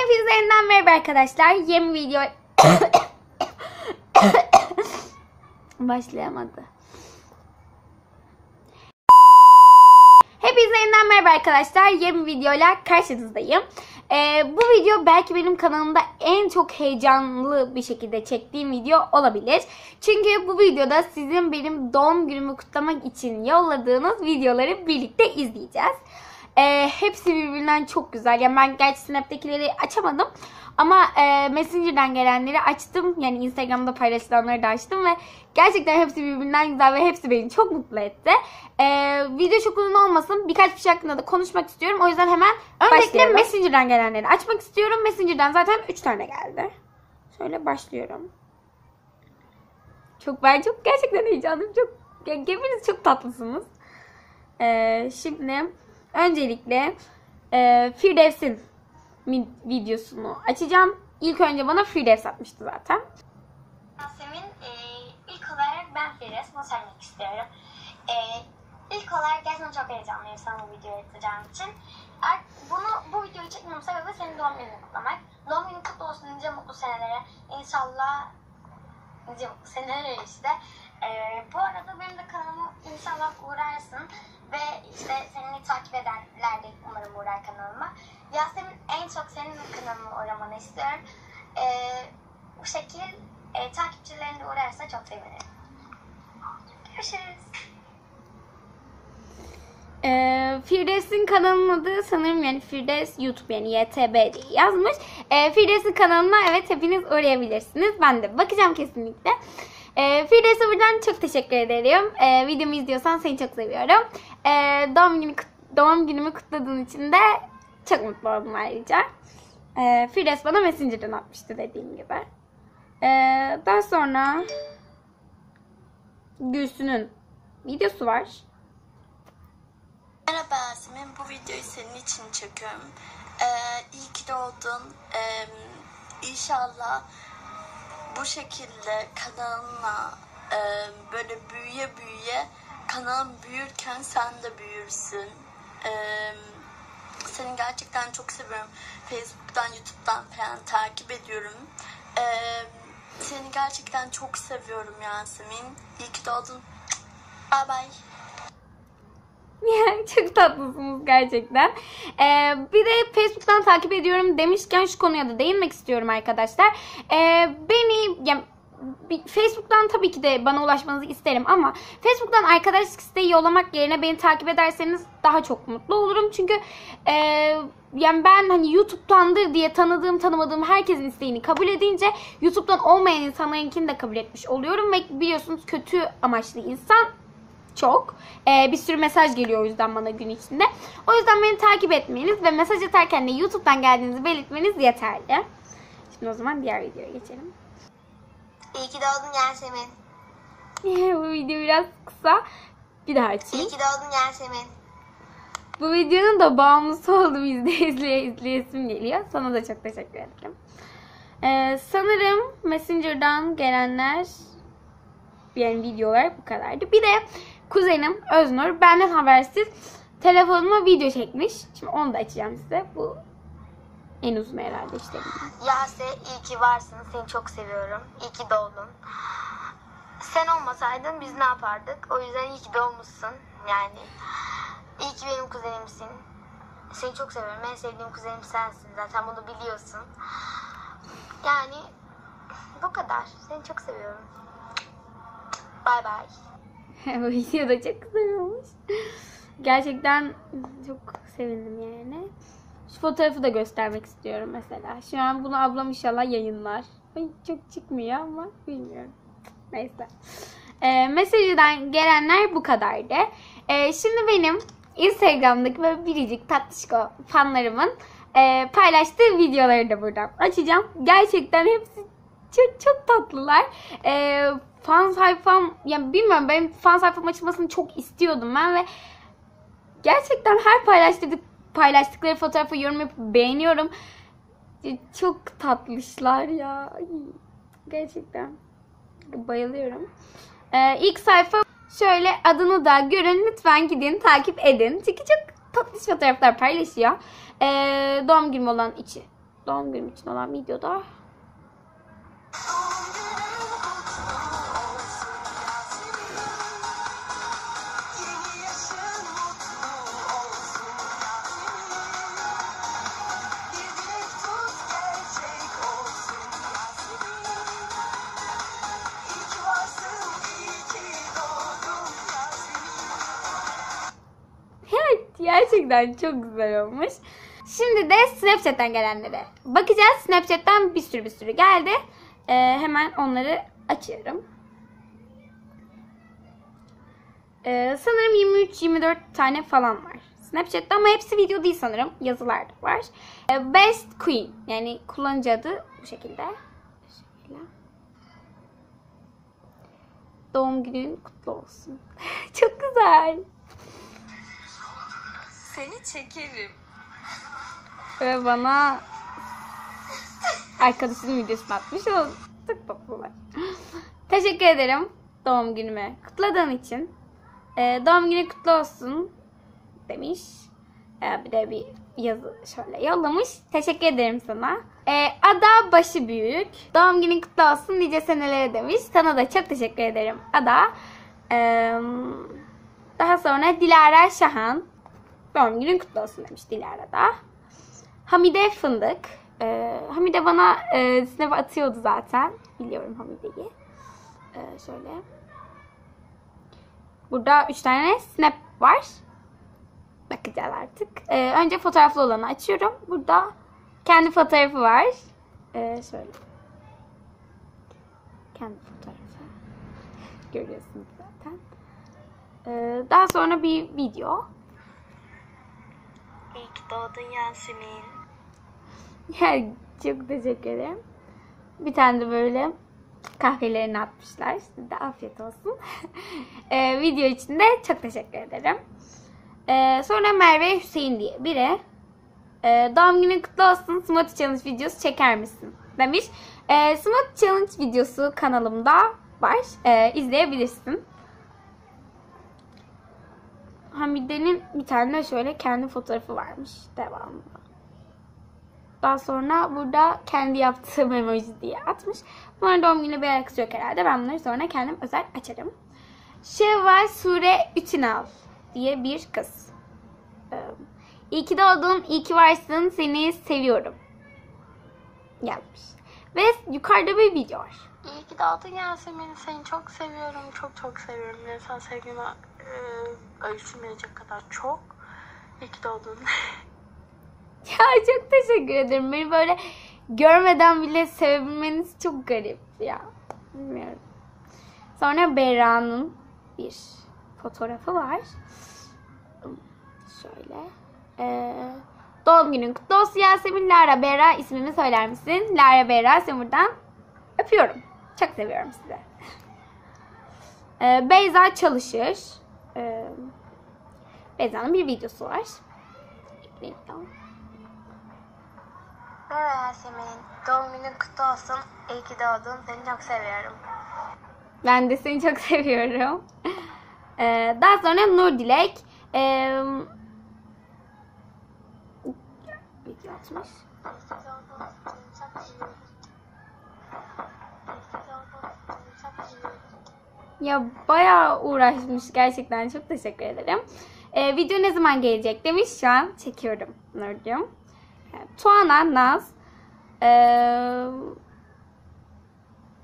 Hepinize yeniden merhaba arkadaşlar. Yeni video... Başlayamadı. Hepinize yeniden merhaba arkadaşlar. Yeni videoyla karşınızdayım. Ee, bu video belki benim kanalımda en çok heyecanlı bir şekilde çektiğim video olabilir. Çünkü bu videoda sizin benim doğum günümü kutlamak için yolladığınız videoları birlikte izleyeceğiz. Ee, hepsi birbirinden çok güzel. Yani ben gerçi Snap'tekileri açamadım. Ama e, Messenger'dan gelenleri açtım. Yani Instagram'da paylaşılanları da açtım ve gerçekten hepsi birbirinden güzel ve hepsi beni çok mutlu etti. Ee, video çok uzun olmasın. Birkaç bir şey hakkında da konuşmak istiyorum. O yüzden hemen öncelikle Başlayalım. Messenger'dan gelenleri açmak istiyorum. Messenger'dan zaten 3 tane geldi. Şöyle başlıyorum. Çok ben çok gerçekten heyecanlıyım. Çok ya, hepiniz çok tatlısınız. Ee, şimdi öncelikle e, Firdevs'in videosunu açacağım. İlk önce bana Firdevs atmıştı zaten. Yasemin, e, ilk olarak ben Firdevs, bunu söylemek istiyorum. E, ilk olarak gerçekten çok heyecanlıyım sana bu videoyu atacağım için. Er- bunu, bu videoyu çekmemin sebebi senin doğum gününü kutlamak. Doğum günün kutlu olsun nice mutlu senelere. İnşallah nice mutlu senelere işte. E, bu arada benim de kanalıma inşallah uğrarsın. Ve işte seni takip edenler de umarım uğrar kanalıma. Yasemin en çok senin kanalıma uğramanı istiyorum. E, bu şekil e, takipçilerin de uğrarsa çok sevinirim. Görüşürüz. Ee, Firdevs'in kanalının adı sanırım yani Firdevs YouTube yani YTB diye yazmış. Ee, Firdevs'in kanalına evet hepiniz uğrayabilirsiniz. Ben de bakacağım kesinlikle. Ee, Firdevs'e buradan çok teşekkür ederim. Ee, videomu izliyorsan seni çok seviyorum. Ee, doğum, günü, doğum günümü kutladığın için de çok mutlu oldum ayrıca. Ee, Firdevs bana Messenger'dan atmıştı dediğim gibi. Ee, daha sonra Gülsün'ün videosu var. Merhaba Yasemin, bu videoyu senin için çekiyorum. Ee, iyi ki doğdun. Ee, inşallah bu şekilde kanalınla e, böyle büyüye büyüye kanalın büyürken sen de büyürsün. Ee, seni gerçekten çok seviyorum. Facebook'tan, YouTube'dan falan takip ediyorum. Ee, seni gerçekten çok seviyorum Yasemin. İyi ki doğdun. Bye bye. Çok tatlısınız gerçekten. Ee, bir de Facebook'tan takip ediyorum demişken şu konuya da değinmek istiyorum arkadaşlar. Ee, beni ya, bir- Facebook'tan tabii ki de bana ulaşmanızı isterim ama Facebook'tan arkadaşlık isteği yollamak yerine beni takip ederseniz daha çok mutlu olurum. Çünkü e, yani ben hani YouTube'tandır diye tanıdığım tanımadığım herkesin isteğini kabul edince YouTube'dan olmayan insanlarınkini de kabul etmiş oluyorum ve biliyorsunuz kötü amaçlı insan çok. Ee, bir sürü mesaj geliyor o yüzden bana gün içinde. O yüzden beni takip etmeniz ve mesaj atarken de YouTube'dan geldiğinizi belirtmeniz yeterli. Şimdi o zaman diğer videoya geçelim. İyi ki doğdun Yasemin. Bu video biraz kısa. Bir daha açayım. ki doğdun Yasemin. Bu videonun da bağımlısı oldum izleye izleye izleyesim geliyor. Sana da çok teşekkür ederim. Ee, sanırım Messenger'dan gelenler yani videolar bu kadardı. Bir de kuzenim Öznur benden habersiz telefonuma video çekmiş. Şimdi onu da açacağım size. Bu en uzun herhalde işte. Yase iyi ki varsın. Seni çok seviyorum. İyi ki doğdun. Sen olmasaydın biz ne yapardık? O yüzden iyi ki doğmuşsun. Yani iyi ki benim kuzenimsin. Seni çok seviyorum. En sevdiğim kuzenim sensin. Zaten bunu biliyorsun. Yani bu kadar. Seni çok seviyorum. Bye bye. Video da çok güzel olmuş. Gerçekten çok sevindim yani. Şu fotoğrafı da göstermek istiyorum mesela. Şu an bunu ablam inşallah yayınlar. Ay, çok çıkmıyor ama bilmiyorum. Neyse. Ee, Mesajdan gelenler bu kadardı. Ee, şimdi benim Instagram'daki böyle biricik tatlışko fanlarımın e, paylaştığı videoları da buradan açacağım. Gerçekten hepsi çok çok tatlılar. Ee, fan sayfam yani bilmiyorum benim fan sayfam açılmasını çok istiyordum ben ve gerçekten her paylaştık paylaştıkları fotoğrafı yorum yapıp beğeniyorum. Ee, Çok tatlışlar ya. Gerçekten bayılıyorum. Ee, ilk sayfa şöyle adını da görün lütfen gidin takip edin. Çünkü çok tatlış fotoğraflar paylaşıyor. Ee, doğum günüm olan içi doğum günüm için olan videoda gerçekten çok güzel olmuş. Şimdi de Snapchat'ten gelenlere bakacağız. Snapchat'ten bir sürü bir sürü geldi. Ee, hemen onları açıyorum. Ee, sanırım 23-24 tane falan var. Snapchat'te ama hepsi video değil sanırım. Yazılar var. Ee, Best Queen yani kullanıcı adı bu şekilde. Şöyle. Doğum günün kutlu olsun. Çok güzel. Seni çekerim. Ve bana arkadaşının videosunu atmış. O çok tatlılar. Teşekkür ederim doğum günümü kutladığın için. Ee, doğum günü kutlu olsun demiş. Ee, bir de bir yazı şöyle yollamış. Teşekkür ederim sana. Ee, Ada başı büyük. Doğum günün kutlu olsun nice senelere demiş. Sana da çok teşekkür ederim Ada. Ee, daha sonra Dilara Şahan. Doğum günün kutlu olsun demiş Dilara da. Hamide Fındık. Ee, Hamide bana e, snap atıyordu zaten. Biliyorum Hamide'yi. Ee, şöyle. Burada 3 tane snap var. Bakacağız artık. Ee, önce fotoğraflı olanı açıyorum. Burada kendi fotoğrafı var. Ee, şöyle. Kendi fotoğrafı. Görüyorsunuz zaten. Ee, daha sonra bir video. İyi ki doğdun Yasemin. Ya, çok teşekkür ederim. Bir tane de böyle kahvelerini atmışlar. Size de afiyet olsun. Ee, video için de çok teşekkür ederim. Ee, sonra Merve Hüseyin diye biri e, doğum günün kutlu olsun Smoothie Challenge videosu çeker misin? demiş. E, Smoothie Challenge videosu kanalımda var. E, izleyebilirsin. Hamide'nin bir tane şöyle kendi fotoğrafı varmış devamında. Daha sonra burada kendi yaptığı emoji diye atmış. Bunların doğum gününe bir alakası yok herhalde. Ben bunları sonra kendim özel açarım. Şevval Sure Üçinal diye bir kız. Ee, İyi ki doğdun, iyi ki varsın, seni seviyorum. Yazmış. Ve yukarıda bir video var. İyi ki doğdun Yasemin. Seni çok seviyorum. Çok çok seviyorum. İnsan sevgime e, ölçülmeyecek kadar çok. İyi ki doğdun. Ya çok teşekkür ederim. Beni böyle görmeden bile sevebilmeniz çok garip ya. Bilmiyorum. Sonra Berra'nın bir fotoğrafı var. Şöyle. Ee, doğum günün kutlu olsun Yasemin Lara Berra ismimi söyler misin? Lara Berra seni buradan öpüyorum. Çok seviyorum sizi. Ee, Beyza çalışır. Ee, Beyza'nın bir videosu var. Tamam. Merhaba Yasemin. Doğum günün kutlu olsun. İyi ki doğdun. Seni çok seviyorum. Ben de seni çok seviyorum. Ee, daha sonra Nur Dilek ee, video atmış. Ya bayağı uğraşmış gerçekten. Çok teşekkür ederim. Ee, video ne zaman gelecek demiş. Şu an çekiyorum Nurcuğum. Evet, Tuana Naz. ee,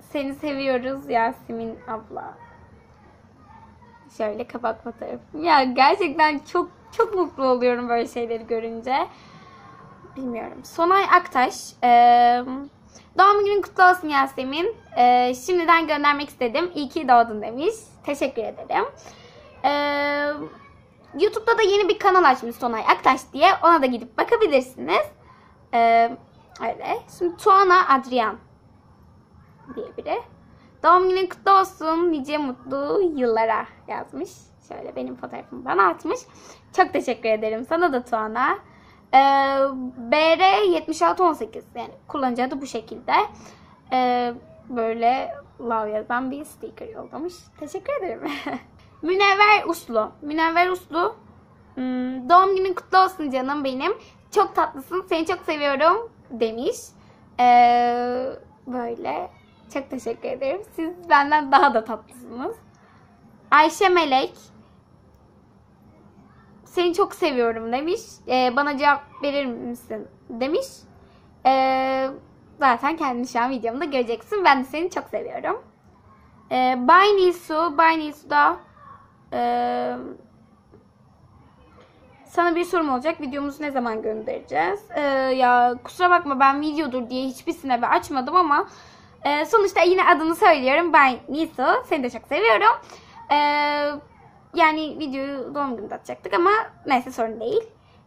seni seviyoruz Yasemin abla. Şöyle kapak fotoğrafım. Ya gerçekten çok çok mutlu oluyorum böyle şeyleri görünce. Bilmiyorum. Sonay Aktaş. eee, doğum günün kutlu olsun Yasemin. Eee, şimdiden göndermek istedim. İyi ki doğdun demiş. Teşekkür ederim. Eee, YouTube'da da yeni bir kanal açmış Sonay Aktaş diye. Ona da gidip bakabilirsiniz. Eee, öyle. Şimdi Tuana Adrian diye biri. Doğum günün kutlu olsun. Nice mutlu yıllara yazmış. Şöyle benim fotoğrafımı bana atmış. Çok teşekkür ederim sana da Tuana. Ee, BR 7618 yani kullanıcı adı bu şekilde. Ee, böyle love yazan bir sticker yollamış. Teşekkür ederim. Münevver Uslu. Münevver Uslu Hmm, doğum günün kutlu olsun canım benim. Çok tatlısın. Seni çok seviyorum demiş. Ee, böyle. Çok teşekkür ederim. Siz benden daha da tatlısınız. Ayşe Melek. Seni çok seviyorum demiş. Ee, bana cevap verir misin demiş. Ee, zaten kendini şu an videomda göreceksin. Ben de seni çok seviyorum. Ee, Bay Nisu. Bay Nisu da ee, sana bir sorum olacak. Videomuzu ne zaman göndereceğiz? Ee, ya kusura bakma ben videodur diye hiçbir sinebe açmadım ama e, sonuçta yine adını söylüyorum. Ben Nisu. Seni de çok seviyorum. Ee, yani videoyu doğum gününde atacaktık ama neyse sorun değil.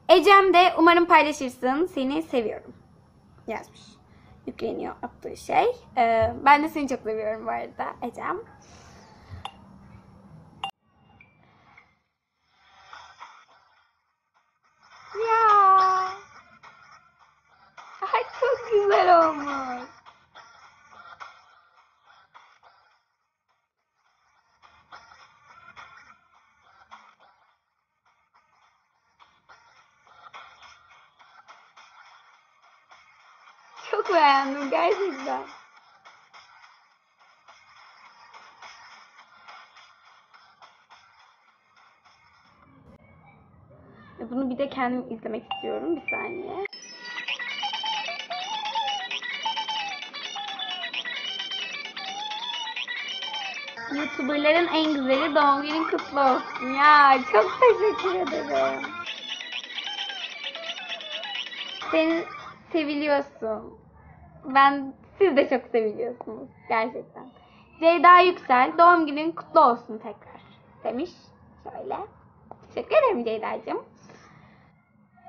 Ecem de umarım paylaşırsın. Seni seviyorum. Yazmış. Yükleniyor attığı şey. Ee, ben de seni çok seviyorum bu arada Ecem. Ya. Ay çok güzel olmuş. Bunu bir de kendim izlemek istiyorum. Bir saniye. YouTuberların en güzeli doğum günün kutlu olsun. Ya çok teşekkür ederim. Sen seviliyorsun. Ben siz de çok seviliyorsunuz gerçekten. Ceyda Yüksel doğum günün kutlu olsun tekrar demiş. Şöyle. Teşekkür ederim Ceyda'cığım.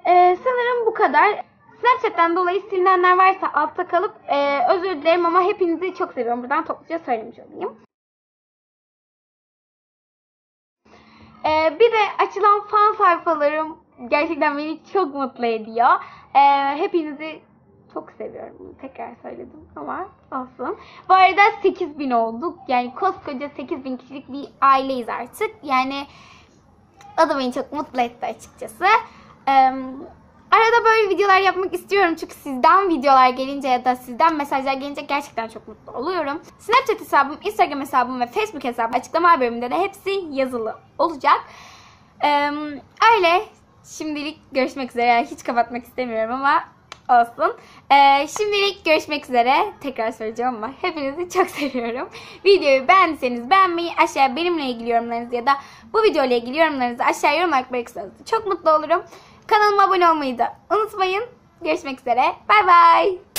Ee, sanırım bu kadar. Snapchat'ten dolayı silinenler varsa altta kalıp e, özür dilerim ama hepinizi çok seviyorum. Buradan topluca söylemiş olayım. Ee, bir de açılan fan sayfalarım gerçekten beni çok mutlu ediyor. Ee, hepinizi çok seviyorum. Tekrar söyledim ama olsun. Bu arada 8000 olduk. Yani koskoca 8000 kişilik bir aileyiz artık. Yani o da beni çok mutlu etti açıkçası. Arada böyle videolar yapmak istiyorum çünkü sizden videolar gelince ya da sizden mesajlar gelince gerçekten çok mutlu oluyorum. Snapchat hesabım, Instagram hesabım ve Facebook hesabım açıklama bölümünde de hepsi yazılı olacak. Ee, öyle şimdilik görüşmek üzere. Hiç kapatmak istemiyorum ama olsun. Ee, şimdilik görüşmek üzere. Tekrar söyleyeceğim ama hepinizi çok seviyorum. Videoyu beğendiyseniz beğenmeyi, aşağıya benimle ilgili yorumlarınızı ya da bu video ile ilgili yorumlarınızı aşağıya yorumlar bırakırsanız çok mutlu olurum. Kanalıma abone olmayı da unutmayın. Görüşmek üzere. Bay bay.